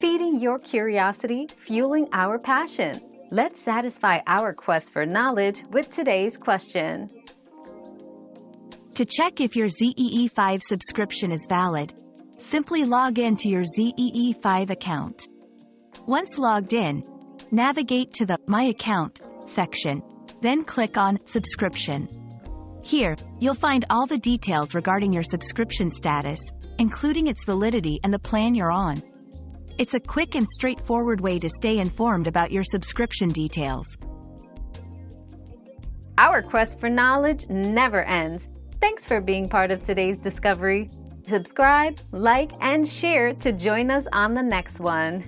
feeding your curiosity, fueling our passion. Let's satisfy our quest for knowledge with today's question. To check if your ZEE5 subscription is valid, simply log in to your ZEE5 account. Once logged in, navigate to the My Account section, then click on Subscription. Here, you'll find all the details regarding your subscription status, including its validity and the plan you're on. It's a quick and straightforward way to stay informed about your subscription details. Our quest for knowledge never ends. Thanks for being part of today's discovery. Subscribe, like, and share to join us on the next one.